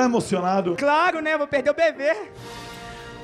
Tá emocionado? Claro, né? Vou perder o bebê.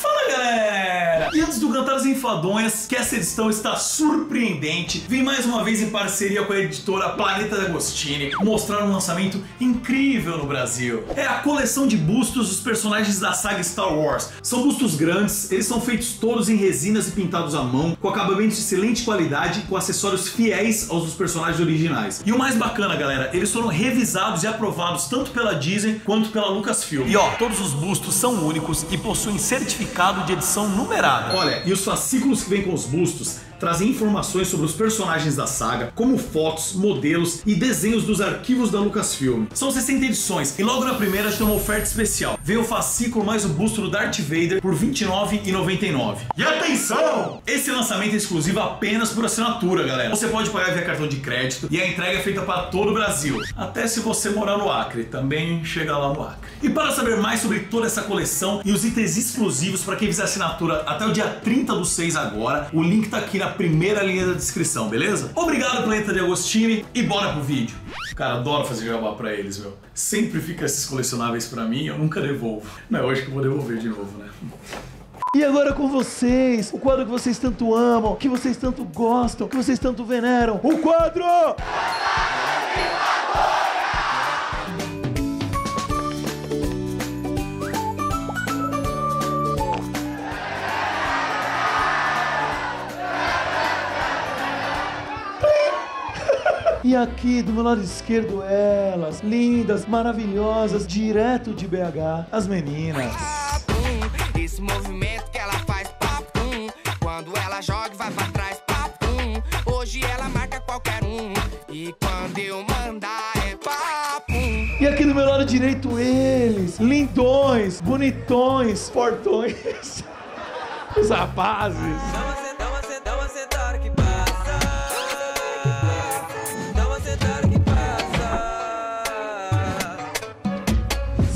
Fala galera! E antes do cantar as enfadonhas, que essa edição está surpreendente, vem mais uma vez em parceria com a editora Planeta D'Agostini mostrar um lançamento incrível no Brasil. É a coleção de bustos dos personagens da saga Star Wars. São bustos grandes, eles são feitos todos em resinas e pintados à mão, com acabamento de excelente qualidade, com acessórios fiéis aos dos personagens originais. E o mais bacana, galera, eles foram revisados e aprovados tanto pela Disney quanto pela Lucasfilm. E ó, todos os bustos são únicos e possuem certificado de edição numerada. Olha, e os fascículos que vêm com os bustos trazem informações sobre os personagens da saga, como fotos, modelos e desenhos dos arquivos da Lucasfilm. São 60 edições e logo na primeira tem uma oferta especial. Vem o fascículo mais o busto do Darth Vader por R$ 29,99. E atenção! Esse lançamento é exclusivo apenas por assinatura, galera. Você pode pagar via cartão de crédito e a entrega é feita para todo o Brasil. Até se você morar no Acre, também chega lá no Acre. E para saber mais sobre toda essa coleção e os itens exclusivos para quem fizer assinatura até o dia 30 do 6 agora, o link tá aqui na primeira linha da descrição, beleza? Obrigado, Planeta de Agostini, e bora pro vídeo. Cara, adoro fazer jabá pra eles, meu. Sempre fica esses colecionáveis pra mim, eu nunca devolvo. Não, hoje que eu vou devolver de novo, né? E agora com vocês, o quadro que vocês tanto amam, que vocês tanto gostam, que vocês tanto veneram, o quadro... E aqui do meu lado esquerdo, elas, lindas, maravilhosas, direto de BH, as meninas. Papum, esse movimento que ela faz, papum. Quando ela joga e vai pra trás, papum. Hoje ela marca qualquer um. E quando eu mandar é papum. E aqui do meu lado direito, eles, lindões, bonitões, fortões, os rapazes.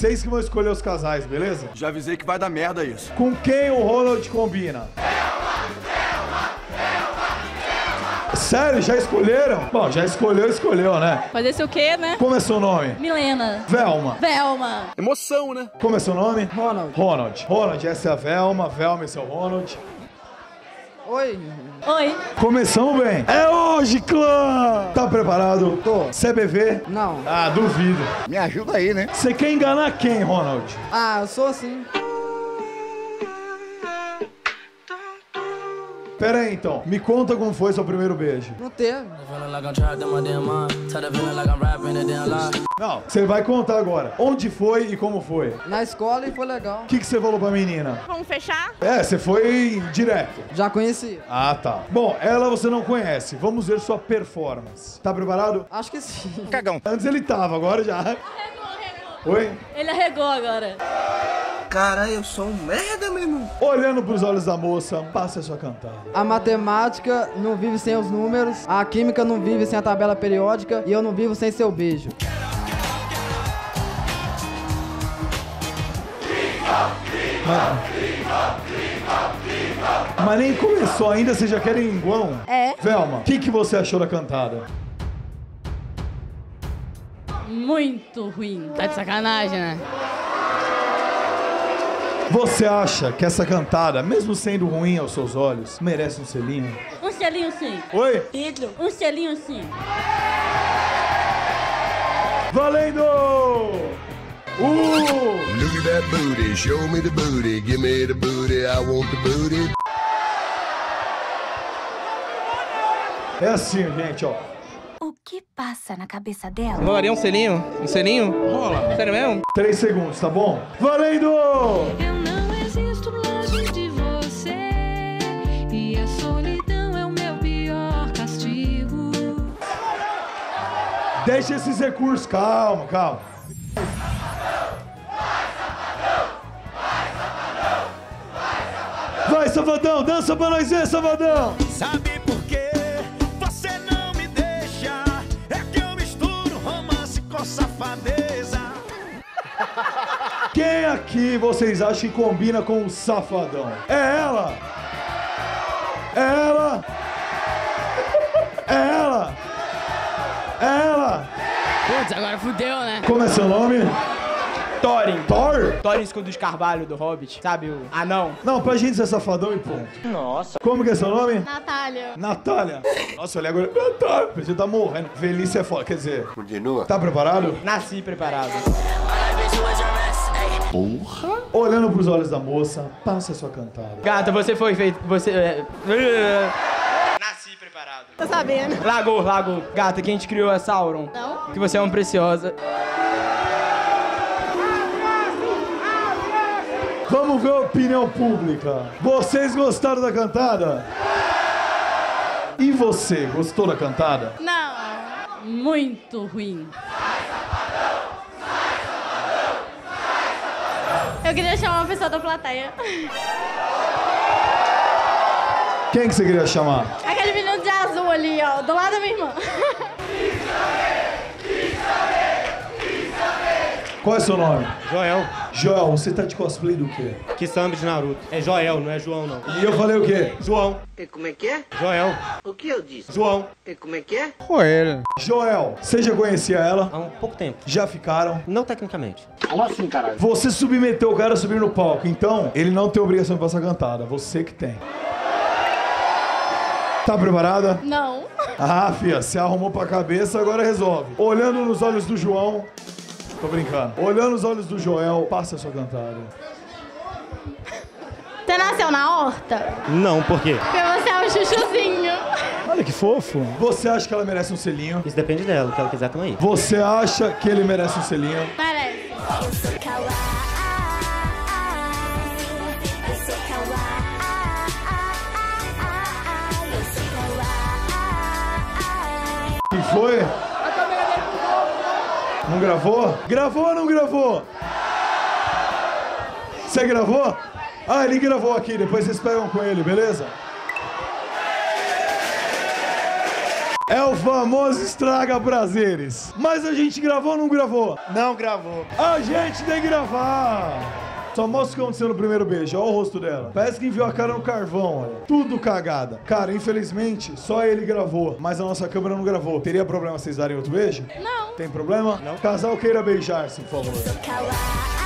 Vocês que vão escolher os casais, beleza? Já avisei que vai dar merda isso. Com quem o Ronald combina? Sério, já escolheram? Bom, já escolheu, escolheu, né? Fazer esse o quê, né? Como é seu nome? Milena. Velma. Velma. Emoção, né? Como é seu nome? Ronald. Ronald. Ronald, essa é a Velma, Velma esse é o Ronald. Oi. Oi. Começamos bem. É hoje, clã! Tá preparado? Tô. CBV? Não. Ah, duvido. Me ajuda aí, né? Você quer enganar quem, Ronald? Ah, eu sou assim. Pera aí, então. Me conta como foi seu primeiro beijo. Não teve. Não, você vai contar agora. Onde foi e como foi? Na escola e foi legal. O que que você falou pra menina? Vamos fechar? É, você foi direto. Já conheci. Ah, tá. Bom, ela você não conhece. Vamos ver sua performance. Tá preparado? Acho que sim. Cagão. Antes ele tava, agora já. Arregou, arregou. Oi? Ele arregou agora. Cara, eu sou um merda, meu irmão. Olhando pros olhos da moça, passe a sua cantada. A matemática não vive sem os números, a química não vive sem a tabela periódica e eu não vivo sem seu beijo. Mas nem começou ainda, você já quer ir iguão? É. Velma, o que, que você achou da cantada? Muito ruim. Tá de sacanagem, né? Você acha que essa cantada, mesmo sendo ruim aos seus olhos, merece um selinho? Um selinho sim. Oi? Pedro. Um selinho sim. Valendo! Uh! Look at that booty, show me the booty, give me the booty, I want the booty. É assim, gente, ó. O que passa na cabeça dela? Rolaria um selinho? Um selinho? Rola. Sério mesmo? Três segundos, tá bom? Valendo! Eu não existo longe de você. E a solidão é o meu pior castigo. Deixa esses recursos, calma, calma. Vai, Safadão, dança pra nós ver, Safadão! Sabe Quem aqui vocês acham que combina com o Safadão? É ela? É ela? É ela? É ela? Putz, agora fudeu, né? Como é seu nome? Thorin. Thor? Thorin escudo de carvalho do Hobbit. Sabe, o anão. Não, pra gente ser safadão e ponto. Nossa. Como que é seu nome? Natália. Natália. Nossa, olha agora. Natália. Você tá morrendo. Velhice é foda. Quer dizer. Continua. Tá preparado? Nasci preparado. Olhando pros olhos da moça, passa a sua cantada. Gata, você foi feito. Você. é, Nasci preparado. Tô sabendo. Lago, Lago. Gata, quem te criou é Sauron. Não. Que você é uma preciosa. Vamos ver a opinião pública. Vocês gostaram da cantada? E você, gostou da cantada? Não. Muito ruim. Eu queria chamar uma pessoa da plateia. Quem que você queria chamar? Aquele menino de azul ali, ó, do lado da minha irmã. Qual é seu nome? Joel. Joel, você tá de cosplay do quê? Kissambi de Naruto. É Joel, não é João, não. E eu falei o quê? João. E como é que é? Joel. O que eu disse? João. E como é que é? Joel. Joel, você já conhecia ela? Há um pouco tempo. Já ficaram? Não tecnicamente. Como assim, caralho? Você submeteu o cara a subir no palco, então ele não tem obrigação de passar cantada, você que tem. Tá preparada? Não. Ah, fia, se arrumou pra cabeça, agora resolve. Olhando nos olhos do João. Tô brincando. Olhando nos olhos do Joel, passa a sua cantada. Você nasceu na horta? Não, por quê? Porque você é um chuchuzinho. Olha que fofo. Você acha que ela merece um selinho? Isso depende dela, o que ela quiser também. Você acha que ele merece um selinho? Merece. Que foi? Não gravou? Gravou ou não gravou? Você gravou? Ah, ele gravou aqui, depois vocês pegam com ele, beleza? É o famoso estraga prazeres. Mas a gente gravou ou não gravou? Não gravou. A gente tem que gravar. Só mostra o que aconteceu no primeiro beijo. Olha o rosto dela. Parece que enviou a cara no carvão, olha. Tudo cagada. Cara, infelizmente, só ele gravou, mas a nossa câmera não gravou. Teria problema vocês darem outro beijo? Não. Tem problema? Não. Casal queira beijar-se, por favor.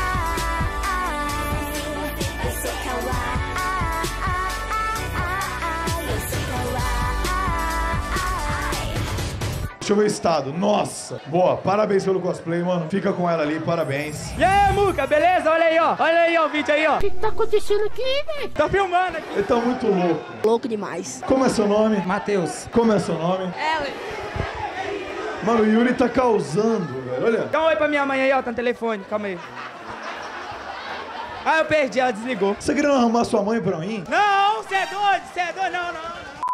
Deixa eu ver o estado. Nossa! Boa, parabéns pelo cosplay, mano. Fica com ela ali, parabéns. E aí, Muca, beleza? Olha aí, ó. Olha aí, ó, o vídeo aí, ó. O que tá acontecendo aqui, velho? Tô filmando aqui. Ele tá muito louco. Louco demais. Como é seu nome? Matheus. Como é seu nome? Ellen. Mano, o Yuri tá causando, velho. Olha. Dá um oi pra minha mãe aí, ó, tá no telefone. Calma aí. Ah, eu perdi, ela desligou. Você querendo arrumar sua mãe pra mim? Não, você é doido, você é doido, não, não.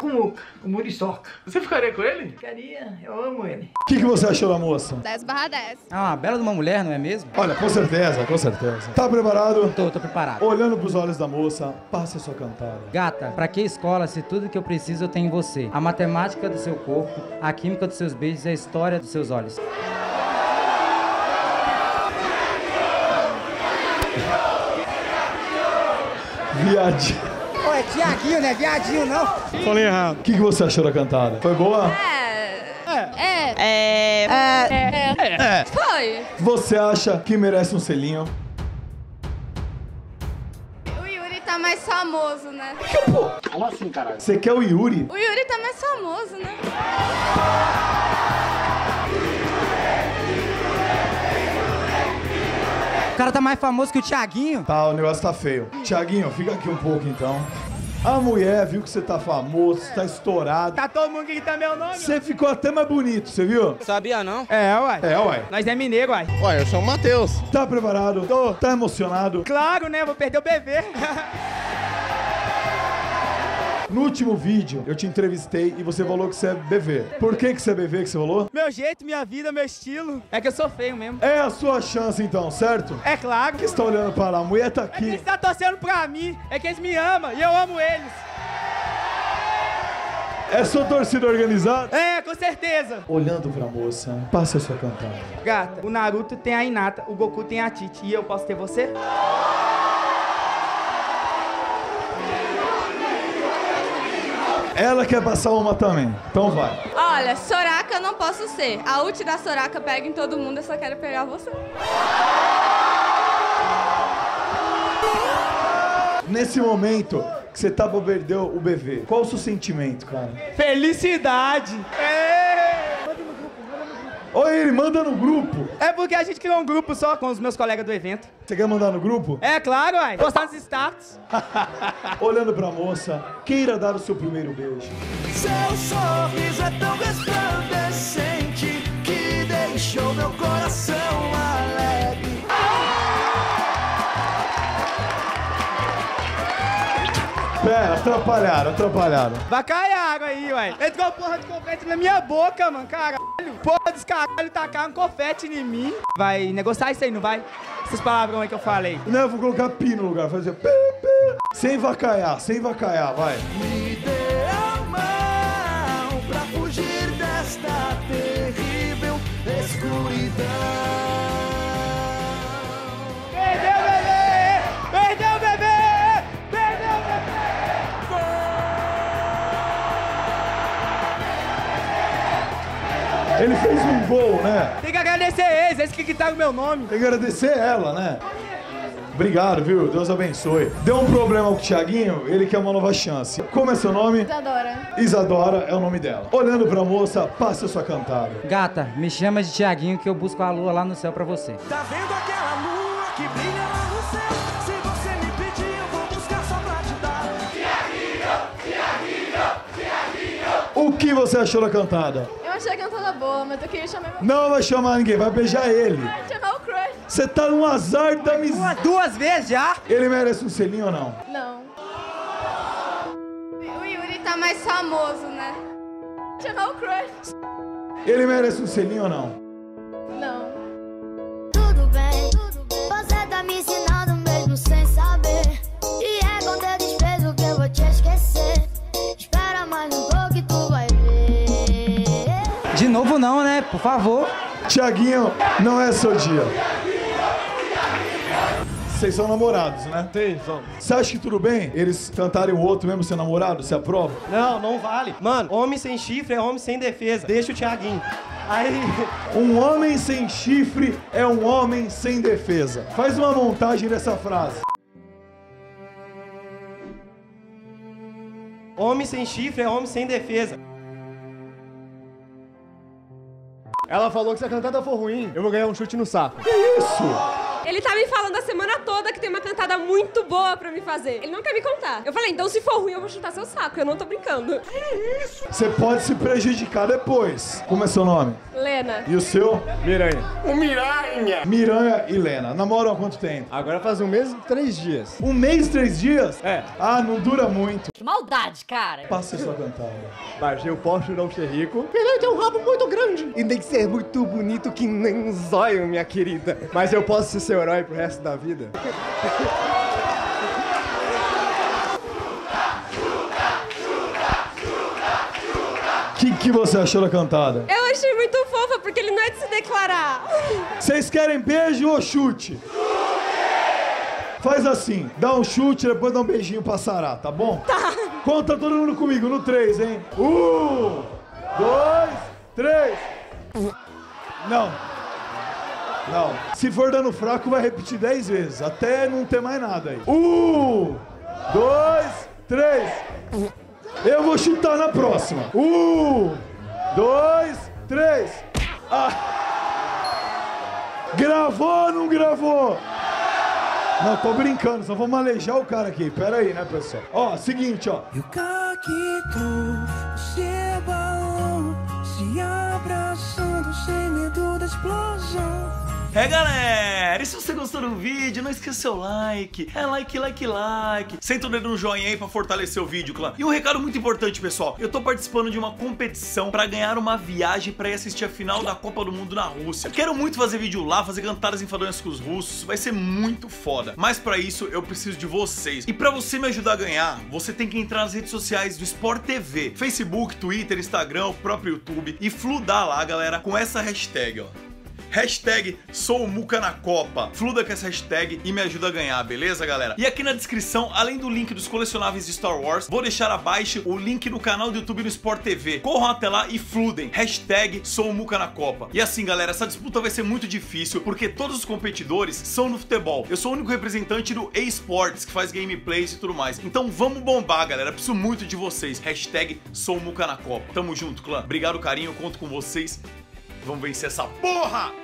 Com o Muca, o Muriçoca. Você ficaria com ele? Ficaria, eu amo ele. O que, que você achou da moça? 10 barra 10. É uma bela de uma mulher, não é mesmo? Olha, com certeza, com certeza. Tá preparado? Tô, tô preparado. Olhando pros olhos da moça, passe a sua cantada. Gata, pra que escola se tudo que eu preciso eu tenho em você? A matemática do seu corpo, a química dos seus beijos e a história dos seus olhos. Viadinho. É Tiaguinho, não é viadinho, não? Falei errado. O que, que você achou da cantada? Foi boa? É. É. É. É. Foi. Você acha que merece um selinho? O Yuri tá mais famoso, né? Como assim, caralho? Você quer o Yuri? O Yuri tá mais famoso, né? O cara tá mais famoso que o Tiaguinho. Tá, o negócio tá feio. Tiaguinho, fica aqui um pouco então. A mulher viu que você tá famoso, você tá estourado. Tá todo mundo gritando meu nome? Você ficou até mais bonito, você viu? Sabia não? É, uai. É, uai. Nós é mineiro, uai. Ué, eu sou o Matheus. Tá preparado? Tô. Tá emocionado? Claro, né? Vou perder o bebê. No último vídeo, eu te entrevistei e você falou que você é BV. Por que que você é BV que você falou? meu jeito, minha vida, meu estilo. É que eu sou feio mesmo. É a sua chance então, certo? É claro. Que você tá olhando pra lá? A mulher tá É que aqui. eles tá torcendo pra mim. É que eles me amam e eu amo eles. É sua torcida organizada? É, com certeza. Olhando pra moça, passe a sua cantada. Gata, o Naruto tem a Hinata, o Goku tem a Titi. E eu posso ter você? Ela quer passar uma também. Então vai. Olha, Soraka eu não posso ser. A ult da Soraka pega em todo mundo, eu só quero pegar você. Nesse momento que você tá perdeu o bebê, qual o seu sentimento, cara? Felicidade! É! Olha ele, manda no grupo. É porque a gente criou um grupo só com os meus colegas do evento. Você quer mandar no grupo? É claro, uai. Postar nos status. Olhando pra moça, queira dar o seu primeiro beijo. Seu sorriso é tão resplandecente que deixou meu coração alegre. Pera, atrapalharam, atrapalharam. Bacalharam aí, uai. Entrou porra de confete na minha boca, mano. Caralho. Porra dos caralho, tacaram confete em mim. Vai negociar isso aí, não vai? Essas palavrões aí que eu falei. Não, eu vou colocar pi no lugar, fazer pi, pi. Sem vacaiar, sem vacaiar, vai. Me dê a mão pra fugir desta terrível escuridão. Tem que agradecer eles, eles que quitaram o meu nome. Tem que agradecer ela, né? Obrigado, viu? Deus abençoe. Deu um problema com o Thiaguinho, ele quer uma nova chance. Como é seu nome? Isadora. Isadora é o nome dela. Olhando pra moça, passe a sua cantada. Gata, me chama de Tiaguinho que eu busco a lua lá no céu pra você. Tá vendo aquela lua que brilha lá no céu? Se você me pedir, eu vou buscar só pra te dar. O que você achou da cantada? Eu achei a cantada boa, mas eu queria chamar meu... Não vai chamar ninguém, vai beijar ele. Chamar o crush. Você tá num azar da miséria. Duas vezes já? Ele merece um selinho ou não? Não. O Yuri tá mais famoso, né? Chamar o crush. Ele merece um selinho ou? Não. Por favor. Tiaguinho, não é seu dia. Vocês são namorados, né? Sim, somos. Você acha que tudo bem eles cantarem o outro mesmo ser namorado? Você aprova? Não, não vale. Mano, homem sem chifre é homem sem defesa. Deixa o Thiaguinho. Aí. Um homem sem chifre é um homem sem defesa. Faz uma montagem dessa frase. Homem sem chifre é homem sem defesa. Ela falou que se a cantada for ruim, eu vou ganhar um chute no saco. Que isso? Ele tá me falando a semana toda que tem uma cantada muito boa pra me fazer. Ele não quer me contar. Eu falei, então se for ruim, eu vou chutar seu saco. Eu não tô brincando. Que isso? Você pode se prejudicar depois. Como é seu nome? Lena. E o seu? Miranha. O Miranha. Miranha e Lena. Namoram há quanto tempo? Agora faz um mês e três dias. Um mês, três dias? É. Ah, não dura muito. Que maldade, cara. Passa sua cantada. Mas eu posso não ser rico. Ele tem um rabo muito grande. E tem que ser muito bonito que nem um zóio, minha querida. Mas eu posso ser seu herói pro resto da vida. O que, que você achou da cantada? Eu achei muito fofa, porque ele não é de se declarar. Vocês querem beijo ou chute? Faz assim, dá um chute, depois dá um beijinho pra Sará, tá bom? Tá. Conta todo mundo comigo, no 3, hein? Um, dois, três. Não. Não. Se for dando fraco, vai repetir 10 vezes, até não ter mais nada aí. Um, dois, três. Eu vou chutar na próxima. Um, dois, três. Ah. Gravou ou não gravou? Não, tô brincando, só vamos alejar o cara aqui. Pera aí, né, pessoal? Ó, seguinte, ó. E o caquito, seu balão, se abraçando sem medo da explosão. É galera, e se você gostou do vídeo, não esqueça seu like. É like, like, like. Senta o dedo no joinha aí pra fortalecer o vídeo, clã. E um recado muito importante, pessoal. Eu tô participando de uma competição pra ganhar uma viagem pra ir assistir a final da Copa do Mundo na Rússia. Quero muito fazer vídeo lá, fazer cantadas enfadonhas com os russos. Vai ser muito foda. Mas pra isso, eu preciso de vocês. E pra você me ajudar a ganhar, você tem que entrar nas redes sociais do Sport TV. Facebook, Twitter, Instagram, o próprio YouTube. E fludar lá, galera, com essa hashtag, ó hashtag sou na Copa. Fluda com essa hashtag e me ajuda a ganhar, beleza, galera? E aqui na descrição, além do link dos colecionáveis de Star Wars, vou deixar abaixo o link no canal do YouTube no Sport TV. Corram até lá e fludem. Hashtag sou na Copa. E assim, galera, essa disputa vai ser muito difícil, porque todos os competidores são no futebol. Eu sou o único representante do eSports, que faz gameplays e tudo mais. Então vamos bombar, galera. Preciso muito de vocês. Hashtag sou Muca na Copa. Tamo junto, clã. Obrigado, carinho. Conto com vocês. Vamos vencer essa porra!